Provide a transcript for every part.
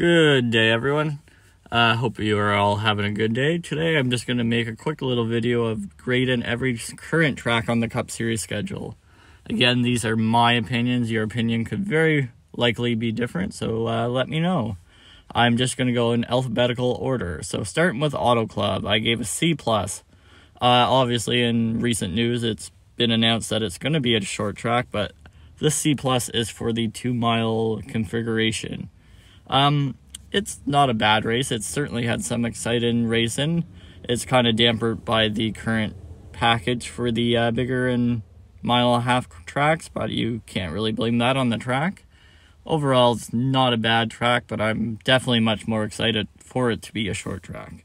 Good day, everyone. I uh, hope you are all having a good day. Today, I'm just going to make a quick little video of grading every current track on the Cup Series schedule. Again, these are my opinions. Your opinion could very likely be different, so uh, let me know. I'm just going to go in alphabetical order. So starting with Auto Club, I gave a C+. plus. Uh, obviously, in recent news, it's been announced that it's going to be a short track, but this C plus is for the two mile configuration. Um, it's not a bad race. It's certainly had some exciting racing. It's kind of dampered by the current package for the uh, bigger and mile and a half tracks, but you can't really blame that on the track. Overall, it's not a bad track, but I'm definitely much more excited for it to be a short track.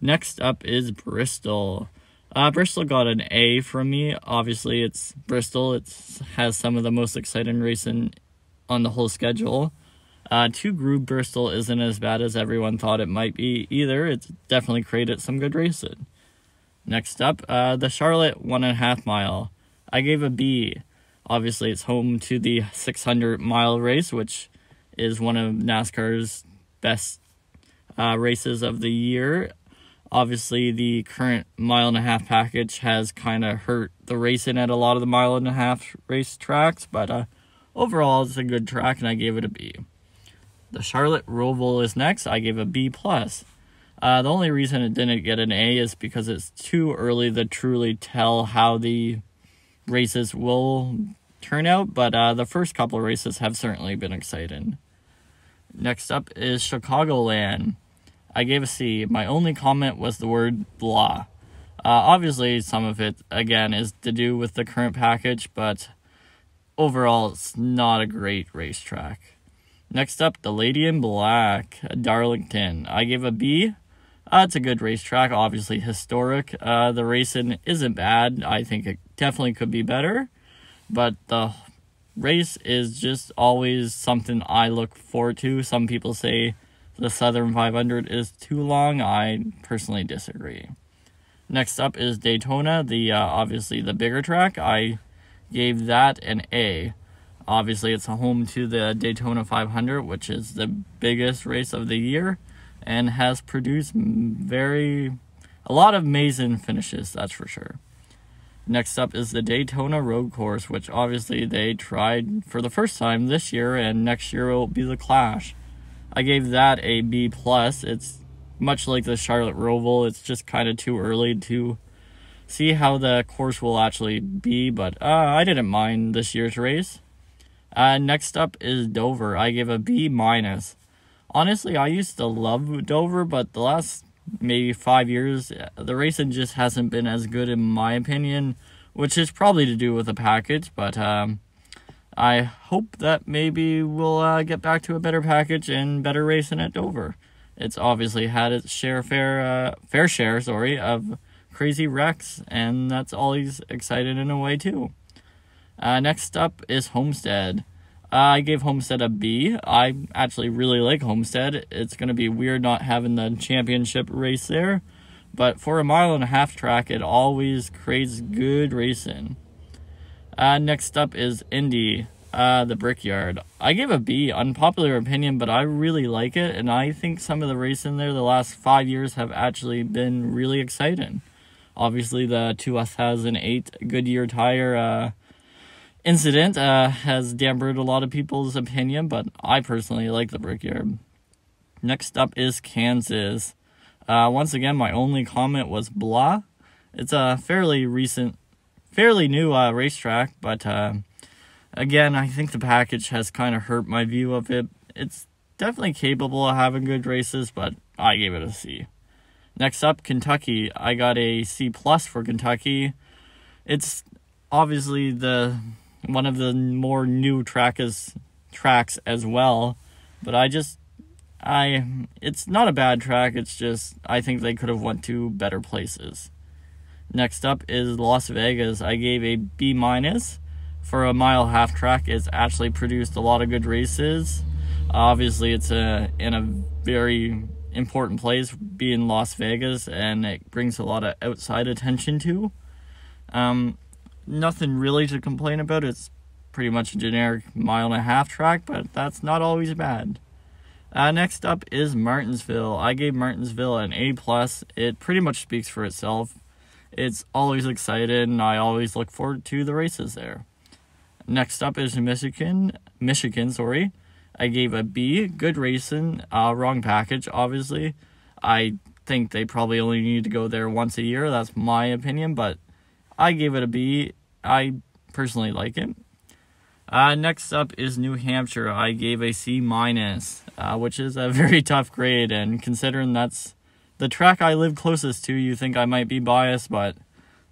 Next up is Bristol. Uh, Bristol got an A from me. Obviously, it's Bristol. It has some of the most exciting racing on the whole schedule. Uh, two Group Bristol isn't as bad as everyone thought it might be either. It's definitely created some good racing. Next up, uh, the Charlotte one and a half mile. I gave a B. Obviously, it's home to the 600 mile race, which is one of NASCAR's best uh, races of the year. Obviously, the current mile and a half package has kind of hurt the racing at a lot of the mile and a half race tracks, but uh, overall, it's a good track, and I gave it a B. The Charlotte Roval is next. I gave a B plus. Uh, the only reason it didn't get an A is because it's too early to truly tell how the races will turn out, but uh, the first couple of races have certainly been exciting. Next up is Chicagoland. I gave a C. My only comment was the word blah. Uh, obviously, some of it, again, is to do with the current package, but overall, it's not a great racetrack. Next up, the Lady in Black, Darlington. I gave a B. Uh, it's a good racetrack, obviously historic. Uh, the racing isn't bad. I think it definitely could be better, but the race is just always something I look forward to. Some people say the Southern 500 is too long. I personally disagree. Next up is Daytona, the uh, obviously the bigger track. I gave that an A. Obviously, it's home to the Daytona 500, which is the biggest race of the year and has produced very a lot of amazing finishes, that's for sure. Next up is the Daytona Road Course, which obviously they tried for the first time this year, and next year will be the Clash. I gave that a B plus. It's much like the Charlotte Roval. It's just kind of too early to see how the course will actually be, but uh, I didn't mind this year's race. Uh, next up is Dover. I give a B minus. Honestly, I used to love Dover, but the last maybe five years, the racing just hasn't been as good in my opinion, which is probably to do with the package. But um, I hope that maybe we'll uh, get back to a better package and better racing at Dover. It's obviously had its share fair uh, fair share, sorry, of crazy wrecks, and that's always exciting in a way too. Uh, next up is Homestead. Uh, I gave Homestead a B. I actually really like Homestead. It's going to be weird not having the championship race there. But for a mile and a half track, it always creates good racing. Uh, next up is Indy, uh, the Brickyard. I gave a B, unpopular opinion, but I really like it. And I think some of the racing there the last five years have actually been really exciting. Obviously, the 2008 Goodyear tire uh, incident uh, has dampened a lot of people's opinion, but I personally like the Brickyard. Next up is Kansas. Uh, once again, my only comment was blah. It's a fairly recent, fairly new uh, racetrack, but uh, again, I think the package has kind of hurt my view of it. It's definitely capable of having good races, but I gave it a C. Next up, Kentucky. I got a C plus for Kentucky. It's obviously the one of the more new track is, tracks as well. But I just I it's not a bad track, it's just I think they could have went to better places. Next up is Las Vegas. I gave a B minus for a mile half track. It's actually produced a lot of good races. Obviously, it's a in a very important place, being Las Vegas, and it brings a lot of outside attention to. Um, nothing really to complain about. It's pretty much a generic mile and a half track, but that's not always bad. Uh, next up is Martinsville. I gave Martinsville an A plus. It pretty much speaks for itself. It's always excited, and I always look forward to the races there. Next up is Michigan. Michigan, sorry. I gave a B. Good racing. Uh, wrong package, obviously. I think they probably only need to go there once a year. That's my opinion, but I gave it a B. I personally like it. Uh, next up is New Hampshire. I gave a C minus, uh, which is a very tough grade, and considering that's the track I live closest to, you think I might be biased, but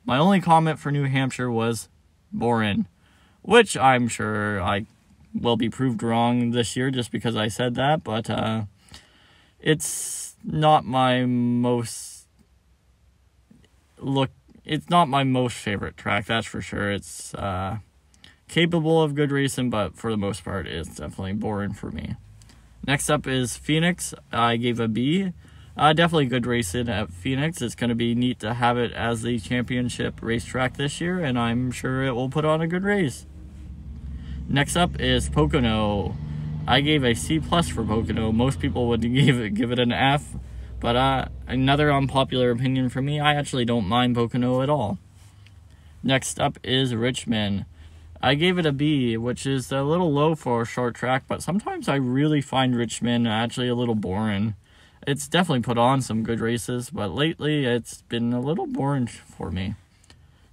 my only comment for New Hampshire was boring, which I'm sure I will be proved wrong this year just because I said that, but uh, it's not my most look. It's not my most favorite track, that's for sure. It's uh, capable of good racing, but for the most part, it's definitely boring for me. Next up is Phoenix. I gave a B. Uh, definitely good racing at Phoenix. It's going to be neat to have it as the championship racetrack this year, and I'm sure it will put on a good race. Next up is Pocono. I gave a C plus for Pocono. Most people would give it give it an F, but uh, another unpopular opinion for me. I actually don't mind Pocono at all. Next up is Richmond. I gave it a B, which is a little low for a short track, but sometimes I really find Richmond actually a little boring. It's definitely put on some good races, but lately it's been a little boring for me.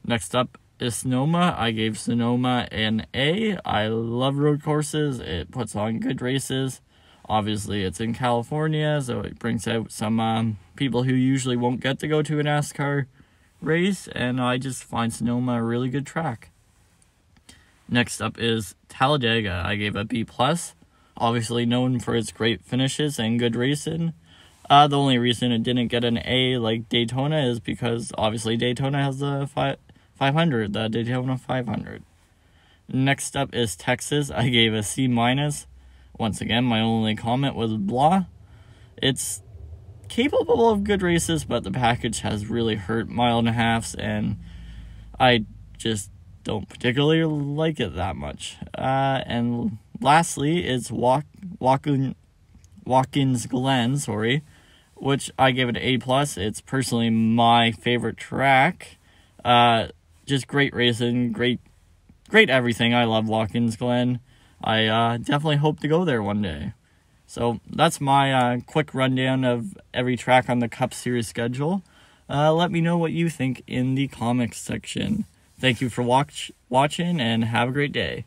Next up is Sonoma. I gave Sonoma an A. I love road courses. It puts on good races. Obviously, it's in California, so it brings out some um, people who usually won't get to go to a NASCAR race, and I just find Sonoma a really good track. Next up is Talladega. I gave a B plus. Obviously known for its great finishes and good racing. Uh, the only reason it didn't get an A like Daytona is because obviously Daytona has the fi- 500, the Daytona 500. Next up is Texas. I gave a C minus. Once again, my only comment was blah. It's capable of good races, but the package has really hurt mile and a halfs, and I just don't particularly like it that much. Uh, and lastly, it's Walk, Walkin, Watkins Glen, sorry, which I gave it an A plus. It's personally my favorite track. Uh, just great racing, great, great everything. I love Watkins Glen. I uh, definitely hope to go there one day. So that's my uh, quick rundown of every track on the Cup Series schedule. Uh, let me know what you think in the comments section. Thank you for watch watching and have a great day.